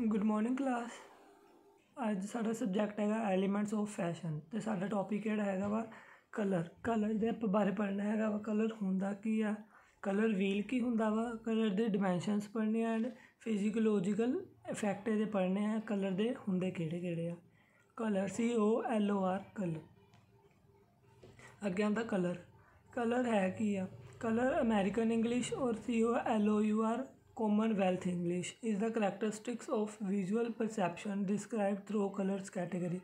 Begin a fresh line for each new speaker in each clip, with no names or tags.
Good morning class ਅੱਜ ਸਾਡਾ subject ਹੈਗਾ ਐਲੀਮੈਂਟਸ ਆਫ ਫੈਸ਼ਨ ਤੇ ਸਾਡਾ ਟੌਪਿਕ ਕਿਹੜਾ ਹੈਗਾ ਵਾ ਕਲਰ ਕਲਰ ਦੇ ਬਾਰੇ ਪੜ੍ਹਨਾ ਹੈਗਾ ਵਾ ਕਲਰ ਹੁੰਦਾ ਕੀ ਆ? ਕਲਰ ਵੀਲ ਕੀ ਹੁੰਦਾ ਵਾ? ਕਲਰ ਦੇ ਡਿਮੈਂਸ਼ਨਸ ਪੜ੍ਹਨੇ ਐਂਡ ਫਿਜ਼ੀਕੋਲੋਜੀਕਲ ਇਫੈਕਟ ਇਹਦੇ ਪੜ੍ਹਨੇ ਆ ਕਲਰ ਦੇ ਹੁੰਦੇ ਕਿਹੜੇ ਕਿਹੜੇ ਆ? Colour C O L O R colour ਅੱਗੇ ਆਉਂਦਾ ਕਲਰ ਕਲਰ ਹੈ ਕੀ ਆ? ਕਲਰ ਅਮਰੀਕਨ ਇੰਗਲਿਸ਼ ਔਰ C O L O U R Commonwealth English is the characteristics of visual perception described through colors category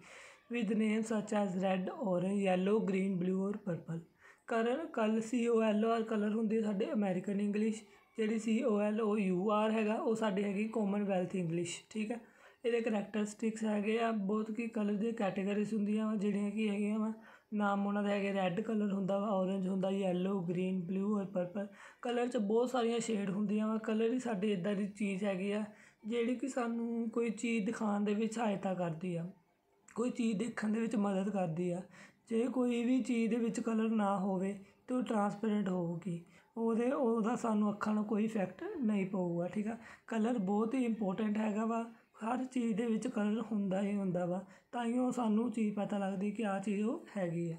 with names such as red, orange, yellow, green, blue or purple. ਕਰਨ ਕੱਲ C O L O R colour ਹੁੰਦੀ ਹੈ ਸਾਡੇ American English ਜਿਹੜੀ C O L O U R ਹੈਗਾ ਉਹ ਸਾਡੀ ਹੈਗੀ ਕਾਮਨਵੈਲਥ ਇੰਗਲਿਸ਼ ਠੀਕ ਹੈ ਇਹਦੇ ਕਰੈਕਟਰਿਸਟਿਕਸ ਹੈਗੇ ਆ ਬਹੁਤ ਕੀ ਕਲਰ ਦੇ ਕੈਟਾਗਰੀਜ਼ ਹੁੰਦੀਆਂ ਵਾ ਜਿਹੜੀਆਂ ਕੀ ਹੈਗੀਆਂ ਵਾ ਨਾਮ ਉਹਨਾਂ ਦੇ ਹੈਗੇ ਰੈੱਡ ਕਲਰ ਹੁੰਦਾ ਵਾ ਔਰੇਂਜ ਹੁੰਦਾ yellow green blue or purple colour 'ਚ ਬਹੁਤ ਸਾਰੀਆਂ ਸ਼ੇਡ ਹੁੰਦੀਆਂ ਵਾ ਕਲਰ ਹੀ ਸਾਡੀ ਇੱਦਾਂ ਦੀ ਚੀਜ਼ ਹੈਗੀ ਆ, ਜਿਹੜੀ ਕਿ ਸਾਨੂੰ ਕੋਈ ਚੀਜ਼ ਦਿਖਾਉਣ ਦੇ ਵਿੱਚ ਸਹਾਇਤਾ ਕਰਦੀ ਆ, ਕੋਈ ਚੀਜ਼ ਦੇਖਣ ਦੇ ਵਿੱਚ ਮਦਦ ਕਰਦੀ ਆ। ਜੇ ਕੋਈ ਵੀ ਚੀਜ਼ ਦੇ ਵਿੱਚ ਕਲਰ ਨਾ ਹੋਵੇ ਤਾਂ ਉਹ ਟਰਾਂਸਪੇਰੈਂਟ ਹੋਊਗੀ। ਉਹਦੇ, ਉਹਦਾ ਸਾਨੂੰ ਅੱਖਾਂ ਨੂੰ ਕੋਈ ਇਫੈਕਟ ਨਹੀਂ ਪਊਗਾ, ਠੀਕ ਆ? ਕਲਰ ਬਹੁਤ ਹੀ ਇੰਪੋਰਟੈਂਟ ਹੈਗਾ ਵਾ ਹਰ ਚੀਜ਼ ਦੇ ਵਿੱਚ ਕਲਰ ਹੁੰਦਾ ਹੀ ਹੁੰਦਾ ਵਾ ਤਾਂ ਹੀ ਉਹ ਸਾਨੂੰ ਚੀਜ਼ ਪਤਾ ਲੱਗਦੀ ਕਿ ਆਹ ਚੀਜ਼ ਉਹ ਹੈਗੀ ਆ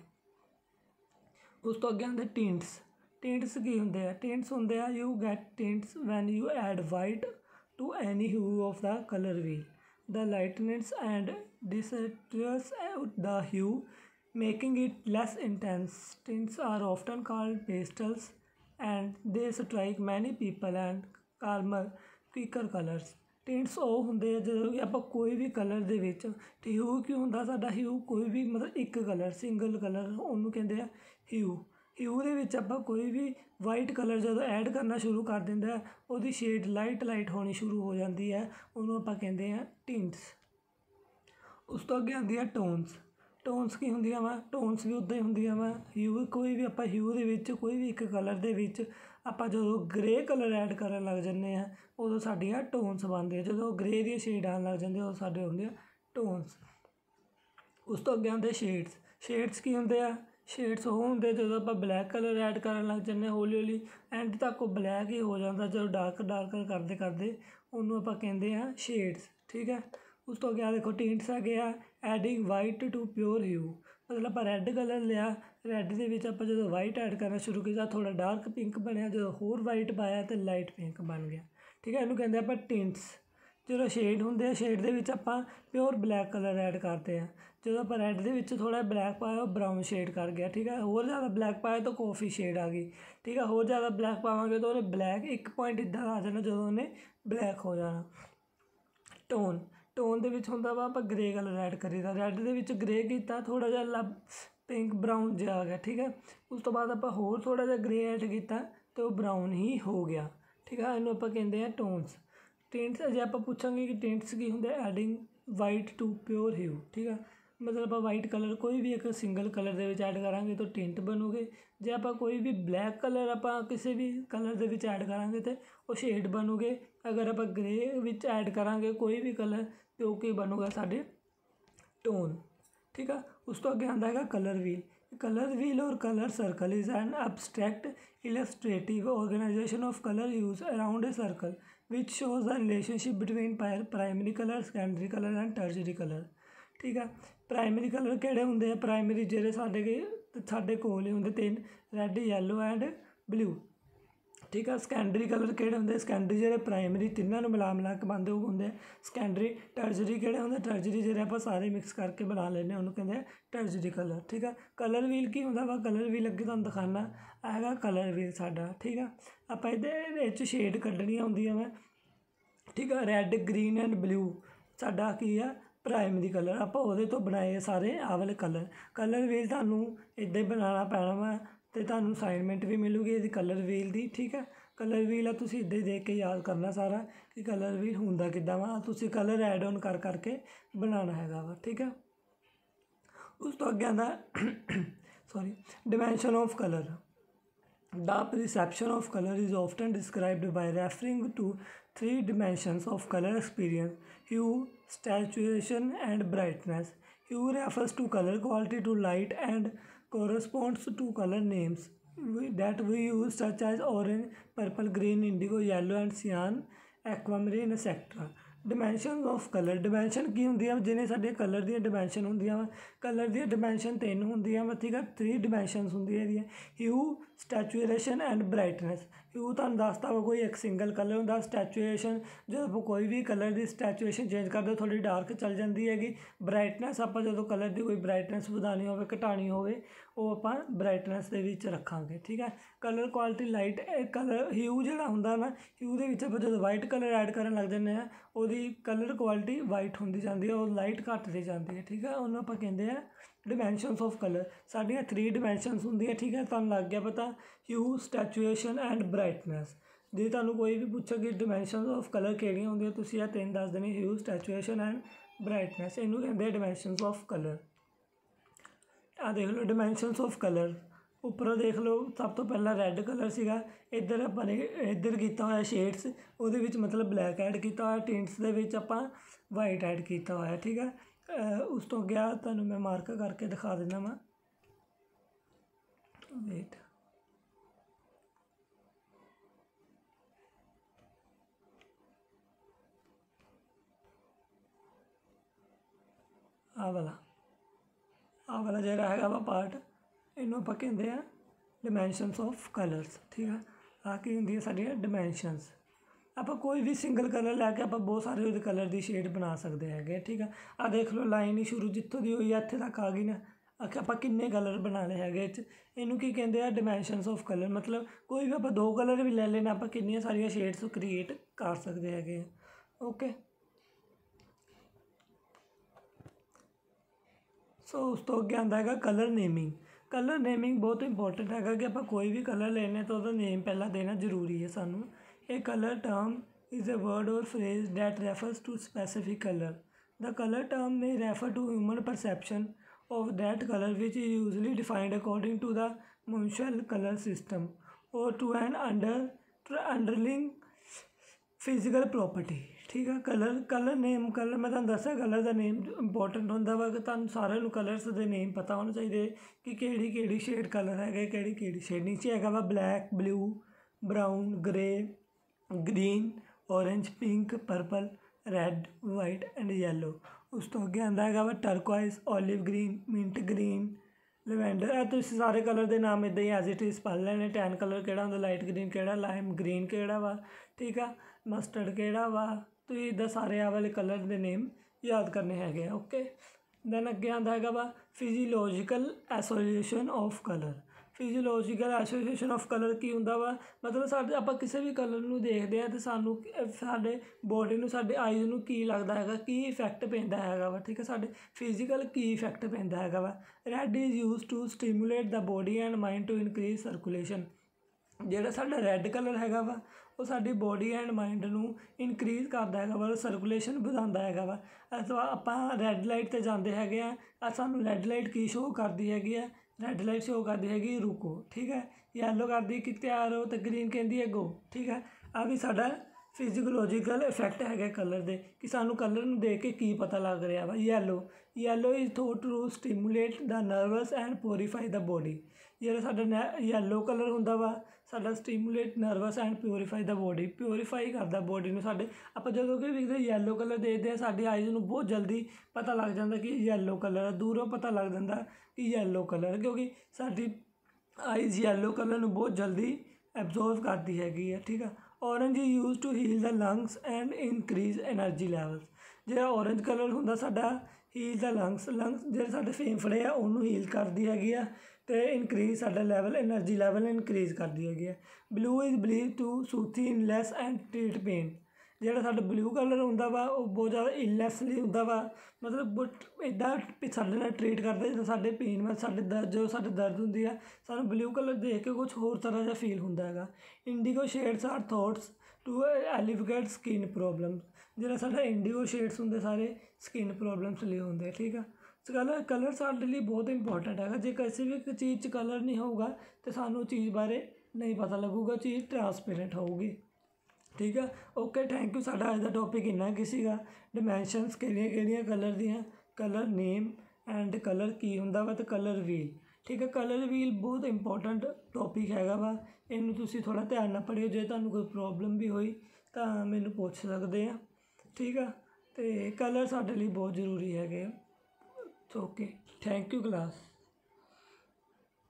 ਉਸ ਤੋਂ ਅੱਗੇ ਆਉਂਦੇ ਟਿੰਟਸ ਟਿੰਟਸ ਕੀ ਹੁੰਦੇ ਆ ਟਿੰਟਸ ਹੁੰਦੇ ਆ you get tints when you add white to any hue of the colour wheel the lightness and distorts the hue, making it less intense. Tints are often called pastels and they strike many people and calmer, quicker colors. Tints ਉਹ ਹੁੰਦੇ ਆ ਜਦੋਂ ਕਿ ਆਪਾਂ ਕੋਈ ਵੀ colour ਦੇ ਵਿੱਚ, ਤੇ ਹਿਊ ਕੀ ਹੁੰਦਾ ਸਾਡਾ ਹਿਊ ਕੋਈ ਵੀ ਮਤਲਬ ਇੱਕ ਕਲਰ ਸਿੰਗਲ ਕਲਰ ਉਹਨੂੰ ਕਹਿੰਦੇ ਆ ਹਿਊ ਹਿਊ ਦੇ ਵਿੱਚ ਆਪਾਂ ਕੋਈ ਵੀ ਵਾਈਟ ਕਲਰ ਜਦੋਂ ਐਡ ਕਰਨਾ ਸ਼ੁਰੂ ਕਰ ਦਿੰਦਾ, ਉਹਦੀ ਸ਼ੇਡ ਲਾਈਟ ਲਾਈਟ ਹੋਣੀ ਸ਼ੁਰੂ ਹੋ ਜਾਂਦੀ ਹੈ, ਉਹਨੂੰ ਆਪਾਂ ਕਹਿੰਦੇ ਆ ਟਿੰਟਸ ਉਸ ਤੋਂ ਅੱਗੇ ਆਉਂਦੀ ਆ ਟੋਨਸ ਟੋਨਸ ਕੀ ਹੁੰਦੀਆਂ ਵਾ? ਟੋਨਸ ਵੀ ਉਦਾਂ ਹੀ ਹੁੰਦੀਆਂ ਵਾ। ਹਿਊ ਕੋਈ ਵੀ ਆਪਾਂ ਹਿਊ ਦੇ ਵਿੱਚ, ਕੋਈ ਵੀ ਇੱਕ ਕਲਰ ਦੇ ਵਿੱਚ ਆਪਾਂ ਜਦੋਂ ਗ੍ਰੇ ਕਲਰ ਐਡ ਕਰਨ ਲੱਗ ਜੰਨੇ ਆ ਉਦੋਂ ਸਾਡੀਆਂ ਟੋਨਸ ਬਣਦੇ ਆ। ਜਦੋਂ ਗ੍ਰੇ ਦੀਆਂ ਸ਼ੇਡ ਆਉਣ ਲੱਗ ਜਾਂਦੇ ਉਹ ਸਾਡੇ ਹੁੰਦੇ ਆ ਟੋਨਸ ਉਸ ਤੋਂ ਅੱਗੇ ਆਉਂਦੇ ਸ਼ੇਡਸ ਸ਼ੇਡਸ ਕੀ ਹੁੰਦੇ ਆ? ਸ਼ੇਡਸ ਉਹ ਹੁੰਦੇ ਜਦੋਂ ਆਪਾਂ ਬਲੈਕ ਕਲਰ ਐਡ ਕਰਨ ਲੱਗ ਜੰਨੇ ਹੌਲੀ ਹੌਲੀ। ਐਂਡ ਤੱਕ ਉਹ ਬਲੈਕ ਹੀ ਹੋ ਜਾਂਦਾ, ਜਦੋਂ ਡਾਰਕ ਡਾਰਕਰ ਕਰਦੇ ਕਰਦੇ, ਉਹਨੂੰ ਆਪਾਂ ਕਹਿੰਦੇ ਆ ਸ਼ੇਡਸ ਠੀਕ ਹੈ? ਉਸ ਤੋਂ ਅੱਗੇ ਆ ਦੇਖੋ ਟਿੰਟਸ ਹੈਗੇ ਆ adding white to pure hue ਮਤਲਬ ਆਪਾਂ ਰੈੱਡ ਕਲਰ ਲਿਆ ਰੈੱਡ ਦੇ ਵਿੱਚ ਆਪਾਂ ਜਦੋਂ ਵਾਈਟ ਐਡ ਕਰਨਾ ਸ਼ੁਰੂ ਕੀਤਾ ਥੋੜਾ ਡਾਰਕ ਪਿੰਕ ਬਣਿਆ, ਜਦੋਂ ਹੋਰ ਵਾਈਟ ਪਾਇਆ ਤੇ ਲਾਈਟ ਪਿੰਕ ਬਣ ਗਿਆ। ਠੀਕ ਹੈ, ਇਹਨੂੰ ਕਹਿੰਦੇ ਆਪਾਂ ਟਿੰਟਸ ਜਦੋਂ ਸ਼ੇਡ ਹੁੰਦੇ ਆ ਸ਼ੇਡ ਦੇ ਵਿੱਚ ਆਪਾਂ ਪਿਓਰ ਬਲੈਕ ਕਲਰ ਐਡ ਕਰਦੇ ਆ। ਜਦੋਂ ਆਪਾਂ ਰੈੱਡ ਦੇ ਵਿੱਚ ਥੋੜਾ ਬਲੈਕ ਪਾਇਆ, ਉਹ ਬਰਾਊਨ ਸ਼ੇਡ ਕਰ ਗਿਆ, ਠੀਕ ਹੈ। ਹੋਰ ਜ਼ਿਆਦਾ ਬਲੈਕ ਪਾਇਆ ਤਾਂ ਕਾਫੀ ਸ਼ੇਡ ਆ ਗਈ, ਠੀਕ ਹੈ। ਹੋਰ ਜ਼ਿਆਦਾ ਬਲੈਕ ਪਾਵਾਂਗੇ ਤਾਂ ਉਹਨੇ ਬਲੈਕ ਇੱਕ ਪੁਆਇੰਟ ਇੱਦਾਂ ਆ ਜਾਣਾ ਜਦੋਂ ਉਹਨੇ ਬਲੈਕ ਹੋ ਜਾਣਾ। ਟੋਨ ਟੋਨ ਦੇ ਵਿੱਚ ਹੁੰਦਾ ਵਾ, ਆਪਾਂ ਗ੍ਰੇ ਕਲਰ ਐਡ ਕਰੀਦਾ। ਰੈੱਡ ਦੇ ਵਿੱਚ ਗ੍ਰੇ ਕੀਤਾ ਥੋੜਾ ਜਿਹਾ ਲਾ ਪਿੰਕ ਬਰਾਊਨ ਜਿਹਾ ਆ ਗਿਆ, ਠੀਕ ਹੈ? ਉਸ ਤੋਂ ਬਾਅਦ ਆਪਾਂ ਹੋਰ ਥੋੜਾ ਜਿਹਾ ਗ੍ਰੇ ਐਡ ਕੀਤਾ ਤੇ ਉਹ ਬਰਾਊਨ ਹੀ ਹੋ ਗਿਆ, ਠੀਕ ਹੈ? ਇਹਨੂੰ ਆਪਾਂ ਕਹਿੰਦੇ ਆ ਟੋਨਸ ਟਿੰਟਸ ਜੇ ਆਪਾਂ ਪੁੱਛਾਂਗੇ ਕਿ ਟਿੰਟਸ ਕੀ ਹੁੰਦੇ adding white to pure hue ਠੀਕ ਆ ਮਤਲਬ ਆਪਾਂ ਵਾਈਟ ਕਲਰ ਕੋਈ ਵੀ ਇੱਕ ਸਿੰਗਲ ਕਲਰ ਦੇ ਵਿੱਚ ਐਡ ਕਰਾਂਗੇ ਤਾਂ ਟਿੰਟ ਬਣੂਗੇ। ਜੇ ਆਪਾਂ ਕੋਈ ਵੀ ਬਲੈਕ ਕਲਰ ਆਪਾਂ ਕਿਸੇ ਵੀ ਕਲਰ ਦੇ ਵਿੱਚ ਐਡ ਕਰਾਂਗੇ ਤਾਂ ਉਹ ਸ਼ੇਡ ਬਣੂਗੇ। ਅਗਰ ਆਪਾਂ ਗ੍ਰੇ ਵਿੱਚ ਐਡ ਕਰਾਂਗੇ ਕੋਈ ਵੀ ਕਲਰ ਤੇ ਉਹ ਕੀ ਬਣੂਗਾ ਸਾਡੇ ਟੋਨ ਠੀਕ ਆ? ਉਸ ਤੋਂ ਅੱਗੇ ਆਉਂਦਾ ਹੈਗਾ colour wheel colour wheel or colour circle is an abstract illustrative organization of color use around a circle, which shows the relationship between primary color secondary color and tertiary color ਠੀਕ ਆ? Primary colour ਕਿਹੜੇ ਹੁੰਦੇ ਆ? Primary ਜਿਹੜੇ ਸਾਡੇ ਕੇ ਸਾਡੇ ਕੋਲ ਹੀ ਹੁੰਦੇ ਤਿੰਨ ਰੈੱਡ ਯੈਲੋ ਐਂਡ ਬਲੂ ਠੀਕ ਆ? ਸੈਕੰਡਰੀ ਕਲਰ ਕਿਹੜੇ ਹੁੰਦੇ? ਸਕੈਂਡਰੀ ਜਿਹੜੇ ਪ੍ਰਾਇਮਰੀ ਤਿੰਨਾਂ ਨੂੰ ਮਿਲਾ ਮਿਲਾ ਕੇ ਬਣਦੇ ਉਹ ਹੁੰਦੇ ਸੈਕੰਡਰੀ ਟਰਜਰੀ ਕਿਹੜੇ ਹੁੰਦੇ? ਟਰਜਰੀ ਜਿਹੜੇ ਆਪਾਂ ਸਾਰੇ ਮਿਕਸ ਕਰਕੇ ਬਣਾ ਲੈਂਦੇ ਉਹਨੂੰ ਕਹਿੰਦੇ ਟਰਜਰੀ ਕਲਰ ਠੀਕ ਆ? ਕਲਰ ਵੀਲ ਕੀ ਹੁੰਦਾ ਵਾ? ਕਲਰ ਵੀਲ ਅੱਗੇ ਤੁਹਾਨੂੰ ਦਿਖਾਣਾ ਹੈਗਾ ਕਲਰ ਵੀਲ ਸਾਡਾ, ਠੀਕ ਆ? ਆਪਾਂ ਇਹਦੇ ਵਿੱਚ ਸ਼ੇਡ ਕੱਢਣੀਆਂ ਹੁੰਦੀਆਂ ਵਾ। ਠੀਕ ਆ? ਰੈੱਡ ਗ੍ਰੀਨ ਐਂਡ ਬਲੂ ਸਾਡਾ ਕੀ ਆ? ਪ੍ਰਾਇਮਰੀ ਕਲਰ ਆਪਾਂ ਉਹਦੇ ਤੋਂ ਬਣਾਏ ਸਾਰੇ ਆਹ ਵਾਲੇ ਕਲਰ ਕਲਰ ਵੀਲ ਤੁਹਾਨੂੰ ਇੱਦਾਂ ਹੀ ਬਣਾਉਣਾ ਪੈਣਾ ਵਾ ਅਤੇ ਤੁਹਾਨੂੰ ਅਸਾਈਨਮੈਂਟ ਵੀ ਮਿਲੂਗੀ ਇਹਦੀ ਕਲਰ ਵੀਲ ਦੀ, ਠੀਕ ਹੈ ਕਲਰ ਵੀਲ ਆ, ਤੁਸੀਂ ਇੱਦਾਂ ਹੀ ਦੇਖ ਕੇ ਯਾਦ ਕਰਨਾ ਸਾਰਾ ਕਿ ਕਲਰ ਵੀਲ ਹੁੰਦਾ ਕਿੱਦਾਂ ਵਾ। ਤੁਸੀਂ ਕਲਰ ਐਡ ਔਨ ਕਰ ਕਰਕੇ ਬਣਾਉਣਾ ਹੈਗਾ ਵਾ, ਠੀਕ ਹੈ ਉਸ ਤੋਂ ਅੱਗੇ ਆਉਂਦਾ sorry dimension of colour The perception of color is often described by referring to three dimensions of color experience hue, saturation, and brightness. Hue refers to color quality to light and corresponds to color names that we use, such as orange, purple, green, indigo, yellow, and cyan, aquamarine, etc. Dimensions of colour dimension ਕੀ ਹੁੰਦੀ ਆ ਜਿਹਨੇ ਸਾਡੇ colour ਦੀਆਂ ਡਿਮੈਂਸ਼ਨ ਹੁੰਦੀਆਂ ਵਾ colour ਦੀਆਂ ਡਿਮੈਂਸ਼ਨ ਤਿੰਨ ਹੁੰਦੀਆਂ ਵਾ ਠੀਕ ਆ 3 ਡਿਮੈਂਸ਼ਨਸ ਹੁੰਦੀਆਂ ਇਹਦੀਆਂ hue saturation and brightness hue ਤੁਹਾਨੂੰ ਦੱਸਤਾ ਵਾ ਕੋਈ ਇੱਕ ਸਿੰਗਲ ਕਲਰ ਹੁੰਦਾ ਸਟੈਚੂਏਸ਼ਨ ਜਦੋਂ ਆਪਾਂ ਕੋਈ ਵੀ ਕਲਰ ਦੀ ਸਟੈਚੂਏਸ਼ਨ ਚੇਂਜ ਕਰਦੇ ਥੋੜੀ ਡਾਰਕ ਚੱਲ ਜਾਂਦੀ ਹੈਗੀ। ਬ੍ਰਾਈਟਨੈਸ ਆਪਾਂ ਜਦੋਂ ਕਲਰ ਦੀ ਕੋਈ ਬ੍ਰਾਈਟਨੈਸ ਵਧਾਉਣੀ ਹੋਵੇ, ਘਟਾਉਣੀ ਹੋਵੇ, ਉਹ ਆਪਾਂ ਬ੍ਰਾਈਟਨੈਸ ਦੇ ਵਿੱਚ ਰੱਖਾਂਗੇ, ਠੀਕ ਹੈ? Colour quality light colour hue ਜਿਹੜਾ ਹੁੰਦਾ ਨਾ ਹਿਊ ਦੇ ਵਿੱਚ ਆਪਾਂ ਜਦੋਂ ਵਾਈਟ ਕਲਰ ਐਡ ਕਰਨ ਲੱਗ ਜਾਂਦੇ ਆ ਉਹਦੀ ਕਲਰ ਕੁਆਲਿਟੀ ਵਾਈਟ ਹੁੰਦੀ ਜਾਂਦੀ ਹੈ, ਉਹ ਲਾਈਟ ਘੱਟਦੀ ਜਾਂਦੀ ਹੈ, ਠੀਕ ਹੈ? ਉਹਨੂੰ ਆਪਾਂ ਕਹਿੰਦੇ ਆ ਡਿਮੈਂਸ਼ਨਸ ਆਫ ਕਲਰ ਸਾਡੀਆਂ 3 ਡਿਮੈਂਸ਼ਨਸ ਹੁੰਦੀਆਂ, ਠੀਕ ਹੈ, ਤੁਹਾਨੂੰ ਲੱਗ ਗਿਆ ਪਤਾ? ਹਿਊ ਸਟੈਚੂਏਸ਼ਨ ਐਂਡ ਬ੍ਰਾਈਟਨੈਸ ਜੇ ਤੁਹਾਨੂੰ ਕੋਈ ਵੀ ਪੁੱਛੇ ਕਿ ਡਿਮੈਂਸ਼ਨਸ ਆਫ ਕਲਰ ਕਿਹੜੀਆਂ ਹੁੰਦੀਆਂ, ਤੁਸੀਂ ਇਹ ਤਿੰਨ ਦੱਸ ਦੇਣੇ ਹਿਊ ਸਟੈਚੂਏਸ਼ਨ ਐਂਡ ਬ੍ਰਾਈਟਨੈਸ ਇਹਨੂੰ ਕਹਿੰਦੇ ਡਿਮੈਂਸ਼ਨਸ ਆਫ ਕਲਰ ਆ ਦੇਖ ਲਓ ਡਿਮੈਂਸ਼ਨਸ ਆਫ ਕਲਰ ਉੱਪਰੋਂ ਦੇਖ ਲਓ, ਸਭ ਤੋਂ ਪਹਿਲਾਂ ਰੈੱਡ ਕਲਰ ਸੀਗਾ। ਇੱਧਰ ਆਪਾਂ ਨੇ, ਇੱਧਰ ਕੀਤਾ ਹੋਇਆ ਸ਼ੇਡਸ ਉਹਦੇ ਵਿੱਚ ਮਤਲਬ ਬਲੈਕ ਐਡ ਕੀਤਾ ਹੋਇਆ ਟਿੰਟਸ ਦੇ ਵਿੱਚ ਆਪਾਂ ਵਾਈਟ ਐਡ ਕੀਤਾ ਹੋਇਆ, ਠੀਕ ਹੈ? ਉਸ ਤੋਂ ਗਿਆ ਤੁਹਾਨੂੰ ਮੈਂ ਮਾਰਕ ਕਰਕੇ ਦਿਖਾ ਦਿੰਦਾ ਵਾਂ। ਵੇਟ ਆ ਵਾਲਾ। ਆ ਵਾਲਾ ਜਿਹੜਾ ਹੈਗਾ ਵਾ ਪਾਰਟ ਇਹਨੂੰ ਆਪਾਂ ਕਹਿੰਦੇ ਆ ਡਿਮੈਂਸ਼ਨਸ ਆਫ ਕਲਰਸ ਠੀਕ ਆ? ਆ ਕੀ ਹੁੰਦੀ ਸਾਡੀਆਂ ਡਿਮੈਂਸ਼ਨਸ ਆਪਾਂ ਕੋਈ ਵੀ ਸਿੰਗਲ ਕਲਰ ਲੈ ਕੇ ਆਪਾਂ ਬਹੁਤ ਸਾਰੇ ਉਹਦੇ ਕਲਰ ਦੀ ਸ਼ੇਡ ਬਣਾ ਸਕਦੇ ਹੈਗੇ ਠੀਕ ਆ? ਆ ਦੇਖ ਲਓ ਲਾਈਨ ਹੀ ਸ਼ੁਰੂ ਜਿੱਥੋਂ ਦੀ ਹੋਈ ਆ, ਇੱਥੇ ਤੱਕ ਆ ਗਈ ਨਾ। ਆਖਿਆ ਆਪਾਂ ਕਿੰਨੇ ਕਲਰ ਬਣਾਣੇ ਹੈਗੇ ਇਹ 'ਚ ਇਹਨੂੰ ਕੀ ਕਹਿੰਦੇ ਆ? ਡਿਮੈਂਸ਼ਨਸ ਆਫ ਕਲਰ ਮਤਲਬ ਕੋਈ ਵੀ ਆਪਾਂ ਦੋ ਕਲਰ ਵੀ ਲੈ ਲੈਣਾ ਆਪਾਂ ਕਿੰਨੀਆਂ ਸਾਰੀਆਂ ਸ਼ੇਡਸ ਕ੍ਰੀਏਟ ਕਰ ਸਕਦੇ ਹੈਗੇ ਓਕੇ ਸੋ ਉਸ ਤੋਂ ਅੱਗੇ ਆਉਂਦਾ ਹੈਗਾ ਕਲਰ ਨੇਮਿੰਗ ਕਲਰ ਨੇਮਿੰਗ ਬਹੁਤ ਇੰਪੋਰਟੈਂਟ ਹੈਗਾ ਕਿ ਆਪਾਂ ਕੋਈ ਵੀ ਕਲਰ ਲੈਣੇ ਤਾਂ ਉਹਦਾ ਨੇਮ ਪਹਿਲਾਂ ਦੇਣਾ ਜ਼ਰੂਰੀ ਹੈ ਸਾਨੂੰ। A color term is a word or phrase that refers to specific color. The color term may refer to human perception of that color which is usually defined according to the Munchal color system or to an under underlying physical property. ਠੀਕ ਆ colour colour ਨੇਮ colour ਮੈਂ ਤੁਹਾਨੂੰ ਦੱਸਿਆ colour ਦਾ ਨੇਮ important ਹੁੰਦਾ ਵਾ ਕਿ ਤੁਹਾਨੂੰ ਸਾਰਿਆਂ ਨੂੰ ਕਲਰਸ ਦੇ ਨੇਮ ਪਤਾ ਹੋਣੇ ਚਾਹੀਦੇ ਕਿ ਕਿਹੜੀ ਕਿਹੜੀ ਸ਼ੇਡ ਕਲਰ ਹੈਗੇ ਕਿਹੜੀ ਕਿਹੜੀ ਸ਼ੇਡ ਨੀਚੇ ਹੈਗਾ ਵਾ black blue brown grey green orange pink, purple, red, white and yellow ਉਸ ਤੋਂ ਅੱਗੇ ਆਉਂਦਾ ਹੈਗਾ ਵਾ turquoise olive green mint green lavender ਇਹ ਤੁਸੀਂ ਸਾਰੇ ਕਲਰ ਦੇ ਨਾਮ ਇੱਦਾਂ ਹੀ ਐਜ਼ ਇਟ ਇਜ਼ ਪੜ੍ਹ ਲੈਣੇ। ਟੈਨ ਕਲਰ ਕਿਹੜਾ ਹੁੰਦਾ ਲਾਈਟ ਗ੍ਰੀਨ ਕਿਹੜਾ ਲਾਈਮ ਗ੍ਰੀਨ ਕਿਹੜਾ ਵਾ, ਠੀਕ ਆ? ਮਸਟਰਡ ਕਿਹੜਾ ਵਾ? ਤੁਸੀਂ ਇੱਦਾਂ ਸਾਰੇ ਆ ਵਾਲੇ ਕਲਰ ਦੇ ਨੇਮ ਯਾਦ ਕਰਨੇ ਹੈਗੇ ਆ ਓਕੇ ਦੈਨ ਅੱਗੇ ਆਉਂਦਾ ਹੈਗਾ ਵਾ physiological association of colour physiological association of colour ਕੀ ਹੁੰਦਾ ਵਾ? ਮਤਲਬ ਸਾਡੇ, ਆਪਾਂ ਕਿਸੇ ਵੀ ਕਲਰ ਨੂੰ ਦੇਖਦੇ ਆ ਤੇ ਸਾਨੂੰ ਸਾਡੇ ਬੋਡੀ ਨੂੰ, ਸਾਡੇ ਆਈਜ਼ ਨੂੰ ਕੀ ਲੱਗਦਾ ਹੈਗਾ, ਕੀ ਇਫੈਕਟ ਪੈਂਦਾ ਹੈਗਾ ਵਾ, ਠੀਕ ਹੈ? ਸਾਡੇ ਫਿਜ਼ੀਕਲ ਕੀ ਇਫੈਕਟ ਪੈਂਦਾ ਹੈਗਾ ਵਾ? Red is use to stimulate the body and mind to increase circulation ਜਿਹੜਾ ਸਾਡਾ ਰੈੱਡ ਕਲਰ ਹੈਗਾ ਵਾ, ਉਹ ਸਾਡੀ ਬੋਡੀ ਐਂਡ ਮਾਈਂਡ ਨੂੰ ਇਨਕਰੀਜ਼ ਕਰਦਾ ਹੈਗਾ ਵਾ ਸਰਕੂਲੇਸ਼ਨ ਵਧਾਉਂਦਾ ਹੈਗਾ ਵਾ। ਅਥਵਾ ਆਪਾਂ ਰੈੱਡ ਲਾਈਟ ਤੇ ਜਾਂਦੇ ਹੈਗੇ ਆ ਆ ਸਾਨੂੰ ਰੈੱਡ ਲਾਈਟ ਕੀ ਸ਼ੋਅ ਕਰਦੀ ਹੈਗੀ ਆ ਰੈੱਡ ਲਾਈਟ ਸ਼ੋਅ ਕਰਦੀ ਹੈਗੀ, ਰੁਕੋ, ਠੀਕ ਹੈ? ਯੈਲੋ ਕਰਦੀ ਕਿ ਤਿਆਰ ਹੋ? ਤੇ ਗ੍ਰੀਨ ਕਹਿੰਦੀ ਹੈ ਗੋ ਠੀਕ ਹੈ? ਆ ਵੀ ਸਾਡਾ ਫਿਜ਼ੀਕੋਲੋਜੀਕਲ ਇਫੈਕਟ ਹੈਗਾ ਕਲਰ ਦੇ, ਕਿ ਸਾਨੂੰ ਕਲਰ ਨੂੰ ਦੇਖ ਕੇ ਕੀ ਪਤਾ ਲੱਗ ਰਿਹਾ ਵਾ? Yellow yellow is thought to stimulate the nerves and purify the body ਜਿਹੜਾ ਸਾਡਾ ਯੈਲੋ ਕਲਰ ਹੁੰਦਾ ਵਾ, ਸਾਡਾ stimulate nerves and purify the body purify ਕਰਦਾ ਬੋਡੀ ਨੂੰ ਸਾਡੇ। ਆਪਾਂ ਜਦੋਂ ਕਿ ਵੇਖਦੇ ਯੈਲੋ ਕਲਰ ਦੇਖਦੇ ਆ ਸਾਡੀ ਆਈਜ਼ ਨੂੰ ਬਹੁਤ ਜਲਦੀ ਪਤਾ ਲੱਗ ਜਾਂਦਾ ਕਿ ਯੈਲੋ ਕਲਰ ਆ, ਦੂਰੋਂ ਪਤਾ ਲੱਗ ਜਾਂਦਾ ਕਿ ਯੈਲੋ ਕਲਰ ਕਿਉਂਕਿ ਸਾਡੀ ਆਈਜ਼ ਯੈਲੋ ਕਲਰ ਨੂੰ ਬਹੁਤ ਜਲਦੀ ਐਬਜ਼ੋਰਵ ਕਰਦੀ ਹੈਗੀ ਹੈ ਠੀਕ ਆ? Orange use to heal the lungs and increase energy level ਜਿਹੜਾ ਔਰੰਜ ਕਲਰ ਹੁੰਦਾ ਸਾਡਾ ਹੀਲ ਦਾ ਲੰਗਸ ਲੰਗਸ ਜਿਹੜੇ ਸਾਡੇ ਫੇਫੜੇ ਆ, ਉਹਨੂੰ ਹੀਲ ਕਰਦੀ ਹੈਗੀ ਆ ਤੇ ਇਨਕਰੀਜ਼ ਸਾਡਾ ਲੈਵਲ એનર્ਜੀ ਲੈਵਲ ਇਨਕਰੀਜ਼ ਕਰਦੀ ਹੈਗੀ ਆ। Blue is believe to soothe ਇਨ ਲੈਸ ਐਂਡ ਟ੍ਰੀਟ ਪੇਨ ਜਿਹੜਾ ਸਾਡਾ ਬਲੂ ਕਲਰ ਹੁੰਦਾ ਵਾ, ਉਹ ਬਹੁਤ ਜ਼ਿਆਦਾ ਇਲਨੈਸ ਲਈ ਹੁੰਦਾ ਵਾ। ਮਤਲਬ ਬਟ ਇੱਦਾਂ ਸਾਡੇ ਨਾਲ ਟਰੀਟ ਕਰਦੇ ਜਿੱਦਾਂ ਸਾਡੇ ਪੇਨ ਵਿੱਚ ਸਾਡੇ ਦਰਦ ਜੋ ਸਾਡੇ ਦਰਦ ਹੁੰਦੀ ਆ, ਸਾਨੂੰ ਬਲੂ ਕਲਰ ਦੇਖ ਕੇ ਕੁਛ ਹੋਰ ਤਰ੍ਹਾਂ ਦਾ ਫੀਲ ਹੁੰਦਾ ਹੈਗਾ। Indigo shades are thoughts to alleviate skin problem ਜਿਹੜਾ ਸਾਡਾ ਇੰਡੀਗੋ ਸ਼ੇਡਸ ਹੁੰਦੇ, ਸਾਰੇ ਸਕਿਨ ਪ੍ਰੋਬਲਮਸ ਲਈ ਹੁੰਦੇ, ਠੀਕ ਆ? ਕਲਰ ਕਲਰ ਸਾਡੇ ਲਈ ਬਹੁਤ ਇੰਪੋਰਟੈਂਟ ਹੈਗਾ। ਜੇ ਕਿਸੇ ਵੀ ਚੀਜ਼ 'ਚ ਕਲਰ ਨਹੀਂ ਹੋਊਗਾ, ਤੇ ਸਾਨੂੰ ਚੀਜ਼ ਬਾਰੇ ਨਹੀਂ ਪਤਾ ਲੱਗੂਗਾ, ਚੀਜ਼ ਟਰਾਂਸਪੇਰੈਂਟ ਹੋਊਗੀ। ਠੀਕ ਆ? ਓਕੇ ਥੈਂਕ ਯੂ ਸਾਡਾ ਅੱਜ ਦਾ ਟੌਪਿਕ ਇੰਨਾ ਕੀ ਸੀਗਾ? ਡਿਮੈਂਸ਼ਨਸ ਕਿਹੜੀਆਂ ਕਿਹੜੀਆਂ ਕਲਰ ਦੀਆਂ? ਕਲਰ ਨੇਮ ਐਂਡ ਕਲਰ ਕੀ ਹੁੰਦਾ ਵਾ ਤੇ ਕਲਰ ਵੀਲ ਠੀਕ ਹੈ ਕਲਰ ਵੀਲ ਬਹੁਤ ਇੰਪੋਰਟੈਂਟ ਟੌਪਿਕ ਹੈਗਾ ਵਾ। ਇਹਨੂੰ ਤੁਸੀਂ ਥੋੜਾ ਧਿਆਨ ਨਾਲ ਪੜ੍ਹਿਓ। ਜੇ ਤੁਹਾਨੂੰ ਕੋਈ ਪ੍ਰੋਬਲਮ ਵੀ ਹੋਈ ਤਾਂ ਮੈਨੂੰ ਪੁੱਛ ਸਕਦੇ ਆ। ਠੀਕ ਆ? ਤੇ ਕਲਰ ਸਾਡੇ ਲਈ ਬਹੁਤ ਜ਼ਰੂਰੀ ਹੈਗੇ ਓਕੇ ਥੈਂਕ ਯੂ ਕਲਾਸ